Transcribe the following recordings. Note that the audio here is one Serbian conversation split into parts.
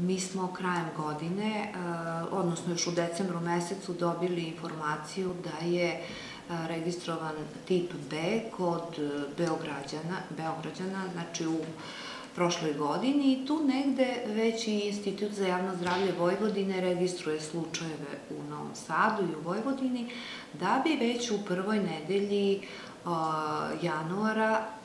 Mi smo krajem godine, e, odnosno još u decembru mesecu, dobili informaciju da je e, registrovan tip B kod Beograđana, Beograđana znači u prošloj godini i tu negde već i Institut za javno zdravlje Vojvodine registruje slučajeve u Novom Sadu i u Vojvodini, da bi već u prvoj nedelji januara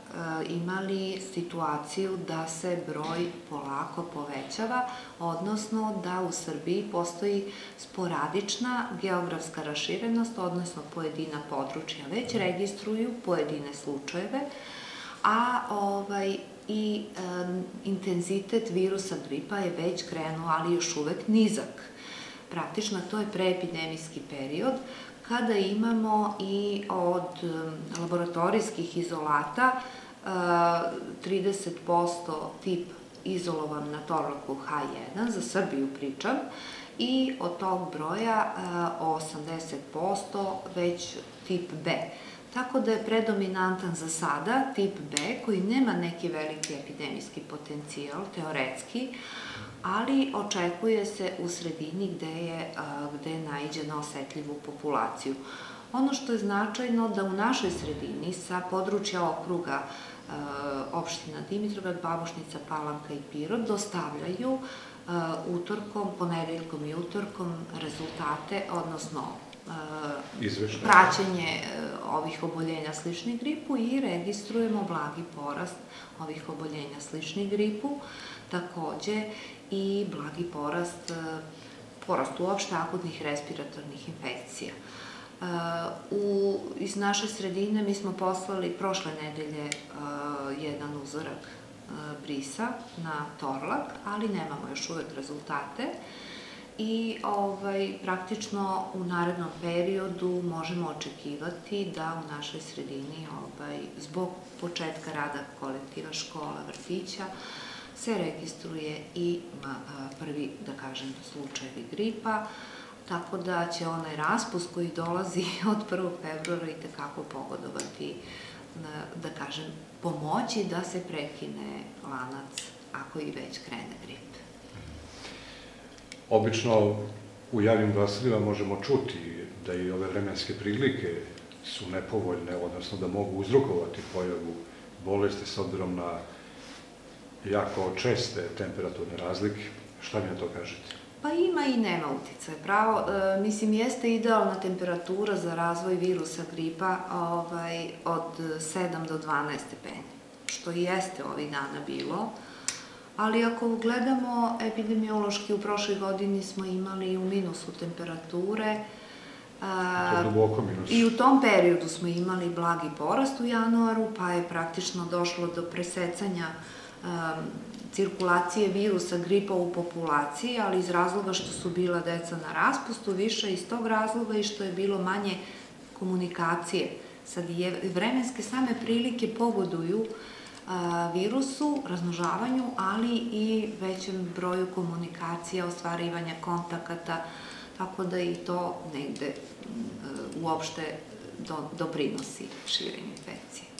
imali situaciju da se broj polako povećava, odnosno da u Srbiji postoji sporadična geografska raširenost, odnosno pojedina područja već registruju pojedine slučajeve, a ovaj, i e, intenzitet virusa gripa je već krenuo, ali još uvek nizak. Praktično to je preepidemijski period kada imamo i od laboratorijskih izolata 30% tip izolovan na torlaku H1, za Srbiju pričam, i od tog broja 80% već tip B. Tako da je predominantan za sada tip B, koji nema neki veliki epidemijski potencijal, teoretski, ali očekuje se u sredini gde je, gde najđe na osetljivu populaciju. Ono što je značajno da u našoj sredini sa područja okruga opština Dimitrovat, Babušnica, Palanka i Pirot dostavljaju utorkom, ponedeljkom i utorkom rezultate, odnosno praćenje ovih oboljenja sličnih gripu i registrujemo blagi porast ovih oboljenja sličnih gripu, takođe i blagi porast, porast uopšte akutnih respiratornih infekcija. U, iz naše sredine mi smo poslali prošle nedelje jedan uzorak brisa na Torlak, ali nemamo još uvek rezultate i ovaj, praktično u narednom periodu možemo očekivati da u našoj sredini ovaj, zbog početka rada kolektiva škola, vrtića se registruje i prvi, da kažem, slučajevi gripa, tako da će onaj raspust koji dolazi od 1. februara i tekako pogodovati, da kažem, pomoći da se prekine lanac ako i već krene grip. Obično u javnim glasilima možemo čuti da i ove vremenske prilike su nepovoljne, odnosno da mogu uzrokovati pojavu bolesti s obzirom na jako česte temperaturne razlike. Šta mi na to kažete? Pa ima i nema uticaja. Pravo, e, mislim, jeste idealna temperatura za razvoj virusa gripa ovaj, od 7 do 12 stepeni, što i jeste ovih dana bilo. Ali ako gledamo epidemiološki, u prošloj godini smo imali u minusu temperature, I u tom periodu smo imali blagi porast u januaru, pa je praktično došlo do presecanja cirkulacije virusa gripa u populaciji, ali iz razloga što su bila deca na raspustu, više iz tog razloga i što je bilo manje komunikacije. Sad je, vremenske same prilike pogoduju virusu, raznožavanju, ali i većem broju komunikacija, ostvarivanja kontakata, tako da i to negde uopšte doprinosi širenju infekcije.